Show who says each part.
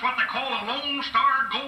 Speaker 1: What they call a Lone Star Gold.